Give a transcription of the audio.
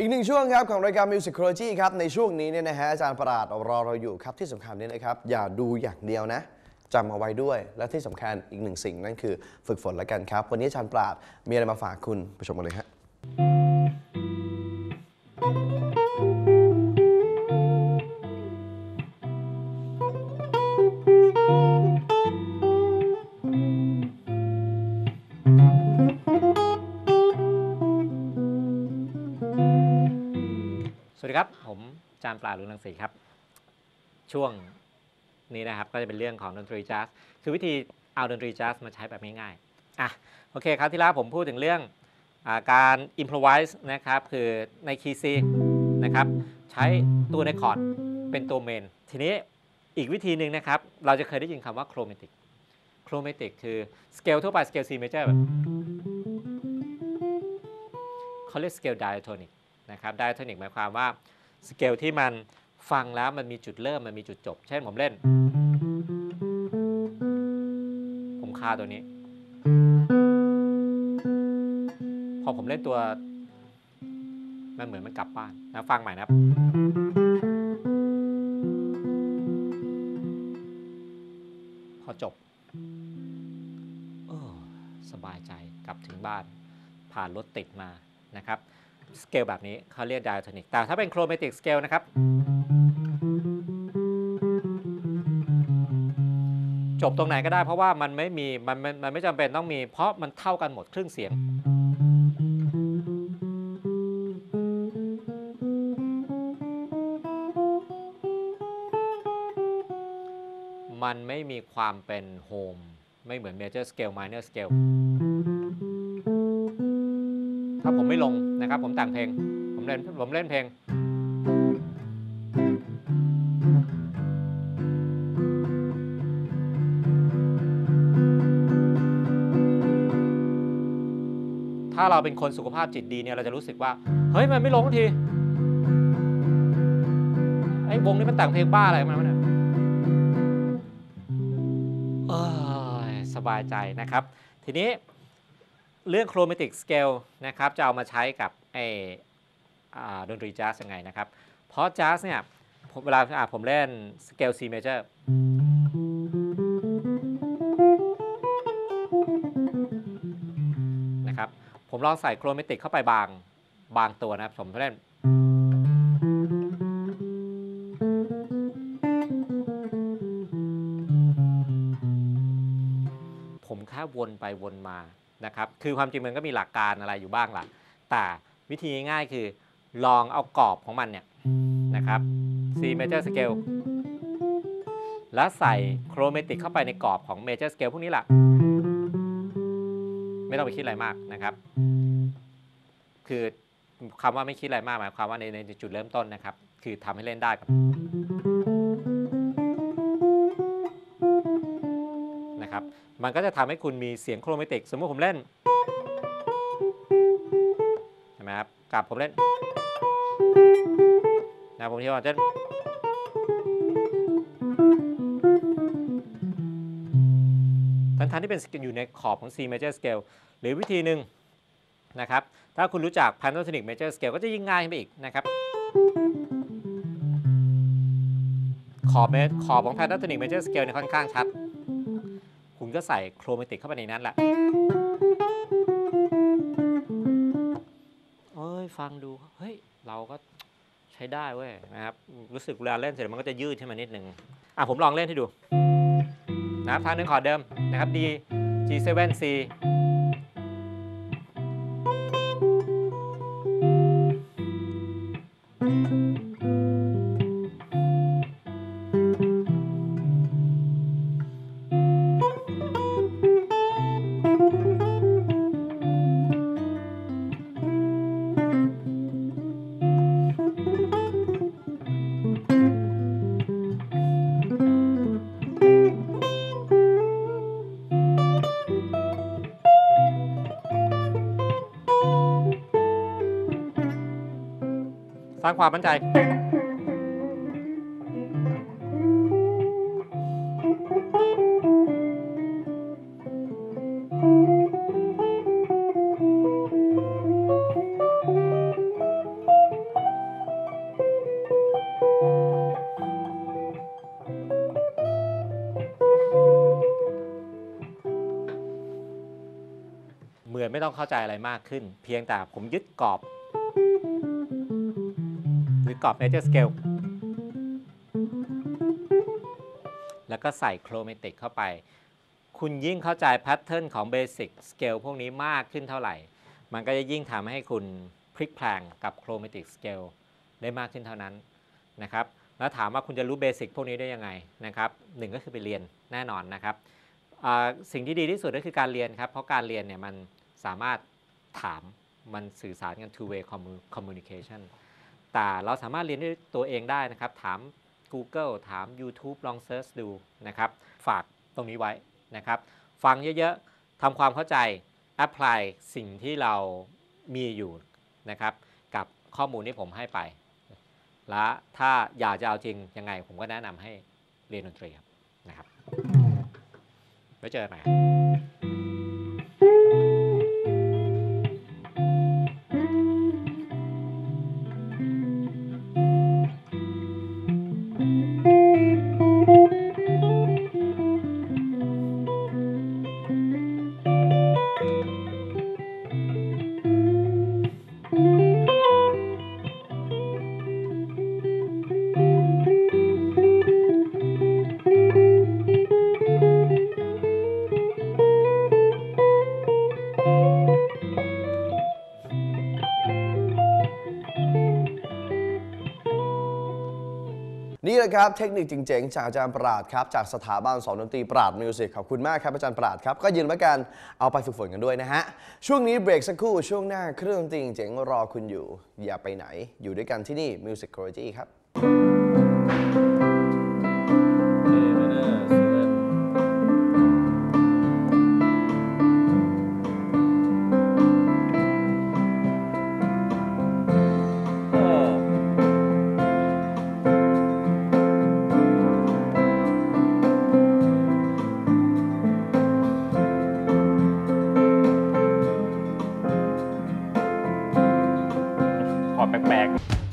อีกหนึ่งช่วงครับของรายการ Musicology ครับในช่วงนี้เนี่ยนะฮะอาจารย์ประหลาดรอเราอยู่ครับที่สำคัญเนี่ยนะครับ อย่าดูอย่างเดียวนะจำเอาไว้ด้วย และที่สำคัญอีกหนึ่งสิ่งนั่นคือฝึกฝนแล้วกันครับ วันนี้อาจารย์ปราดมีอะไรมาฝากคุณไปชมกันเลยฮะ สวัสดีครับ ผมจานปลาลุงรังสีครับ ช่วงนี้นะครับก็จะเป็นเรื่องของดนตรีแจ๊สคือวิธีเอาดนตรีแจ๊สมาใช้แบบง่ายๆอะโอเคครับที่แล้วผมพูดถึงเรื่องอาการอิมพ o ไวส์นะครับคือในคีย์ C นะครับใช้ตัวในคอร์ดเป็นตัว main ทีนี้อีกวิธีหนึ่งนะครับ เราจะเคยได้ยินคำว่า chromatic chromatic คือสเกลทั่วไป scale C major แบบเขาเรียก scale diatonic นะครับ diatonic หมายความว่าสเกลที่มันฟังแล้วมันมีจุดเริ่มมันมีจุดจบ เช่นผมเล่น ผมคาตัวนี้ พอผมเล่นตัว มันเหมือนมันกลับบ้านนะฟังใหม่นะครับพอจบเออสบายใจกลับถึงบ้านผ่านรถติดมานะครับ สเกลแบบนี้เขาเรียก diatonic แต่ถ้าเป็น chromatic scale นะครับ จบตรงไหนก็ได้เพราะว่ามันไม่มีมันมันมันไม่จำเป็นต้องมี เพราะมันเท่ากันหมดครึ่งเสียง มันไม่มีความเป็นโฮมไม่เหมือนเมเจอร์สเกลม i เนอร์สเกลถ้าผมไม่ลง นะครับ ผมแต่งเพลง ผมเล่นผมเล่นเพลง ถ้าเราเป็นคนสุขภาพจิตดีเนี่ยเราจะรู้สึกว่า เฮ้ยมันไม่ลงทีไอ้วงนี้มันแต่งเพลงบ้าอะไรมาเนี่ยเอ้ยสบายใจนะครับ ทีนี้ เรื่อง chromatic scale นะครับจะเอามาใช้กับไอดนตรีแจ๊สยังไงนะครับ เพราะแจ๊สเนี่ยเวลาผมเล่น scale C major นะครับผมลองใส่ chromatic เข้าไปบางบางตัวนะครับ ผมเล่นผมแค่วนไปวนมา นะครับ คือความจริงมันก็มีหลักการอะไรอยู่บ้างล่ะ แต่วิธีง่ายๆคือลองเอากรอบของมันเนี่ยนะครับ C major scale แล้วใส่โครเมติกเข้าไปในกรอบของ major scale พวกนี้แหละไม่ต้องไปคิดอะไรมากนะครับ คือคำว่าไม่คิดอะไรมากหมายความว่าในในจุดเริ่มต้นนะครับ คือทำให้เล่นได้กับ มันก็จะทำให้คุณมีเสียงโครเมติก สมมติผมเล่นใช่ไหมครับกับผมเล่นนะผมที่ว่าจะทั้งทที่เป็นอยู่ในขอบของ C major scale หรือวิธีหนึ่งนะครับ ถ้าคุณรู้จัก pentatonic major scale ก็จะยิ่งง่ายขึ้นไปอีกนะครับ ขอบเมขอบของ pentatonic major scale เนี่ยค่อนข้างชัด คุณก็ใส่โครเมติกเข้าไปในนั้นแหละเอ้ยฟังดูเฮ้ยเราก็ใช้ได้เว้ยนะครับรู้สึกเวลาเล่นเสร็จมันก็จะยืดขึ้นมานิดหนึ่งอะผมลองเล่นให้ดูนะครับทางหนึ่งขอเดิมนะครับ D G7 C สร้างความมั่นใจ เหมือนไม่ต้องเข้าใจอะไรมากขึ้น เพียงแต่ผมยึดกรอบ กรอบ major scale แล้วก็ใส่โครเมติกเข้าไป คุณยิ่งเข้าใจแพทเทิร์นของ Basic Scale พวกนี้มากขึ้นเท่าไหร่ มันก็จะยิ่งทำให้คุณพลิกแพลงกับ Chromatic Scale ได้มากขึ้นเท่านั้นนะครับ แล้วถามว่าคุณจะรู้เบสิกพวกนี้ได้ยังไงนะครับหนึ่งก็คือไปเรียนแน่นอนนะครับ สิ่งที่ดีที่สุดก็คือการเรียนครับ เพราะการเรียนเนี่ยมันสามารถถามมันสื่อสารกัน two way communication แต่เราสามารถเรียนด้วยตัวเองได้นะครับ ถาม Google ถาม YouTube ลองเซิร์ชดูนะครับ ฝากตรงนี้ไว้นะครับ ฟังเยอะๆทำความเข้าใจ apply สิ่งที่เรามีอยู่นะครับ กับข้อมูลที่ผมให้ไป และถ้าอยากจะเอาจริงยังไง ผมก็แนะนำให้เรียนดนตรีครับนะครับไว้เจอกันใหม่ นี่แหละครับเทคนิคจริงๆ จากอาจารย์ปราดครับจากสถาบันสอนดนตรีปราดมิวสิกขอบคุณมากครับอาจารย์ปราดครับก็ยืนไว้กันเอาไปฝึกฝนกันด้วยนะฮะช่วงนี้เบรกสักครู่ช่วงหน้าเครื่องดนตรีเจ๋งรอคุณอยู่ อย่าไปไหน อยู่ด้วยกันที่นี่ Music Quality ครับ bag.